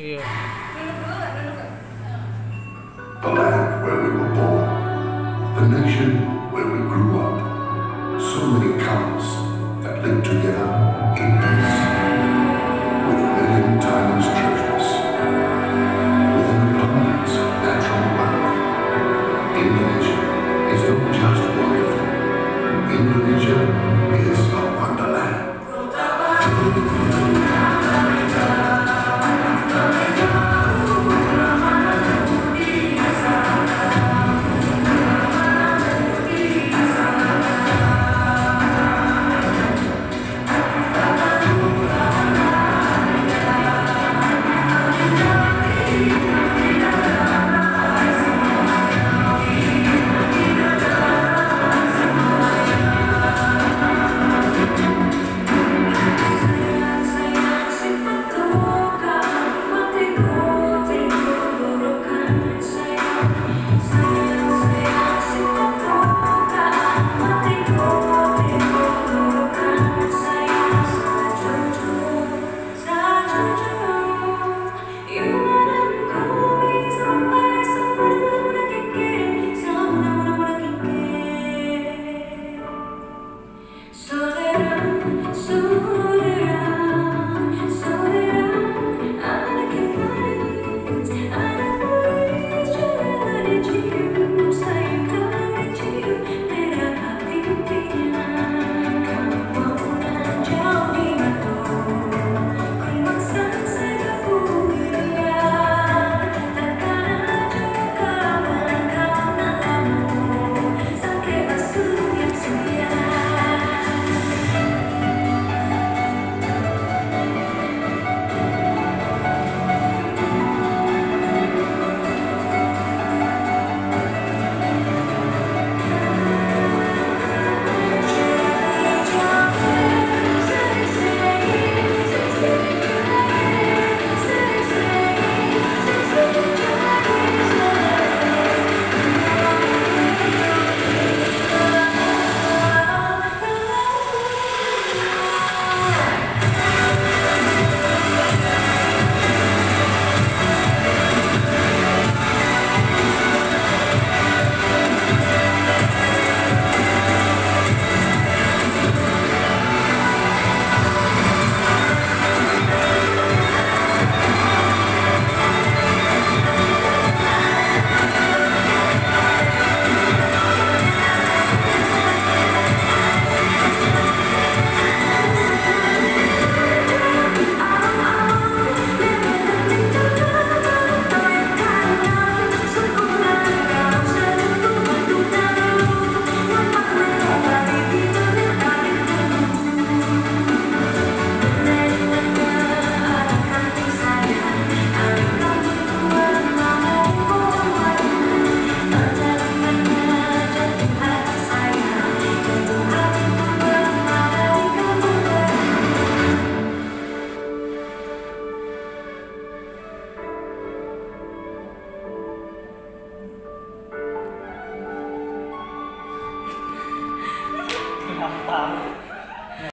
The land where we were born, the nation where we grew up, so many counts that live together in peace, with a million times treasures, with an abundance of natural wealth. Indonesia is not just wonderful, Indonesia is a wonderland. um,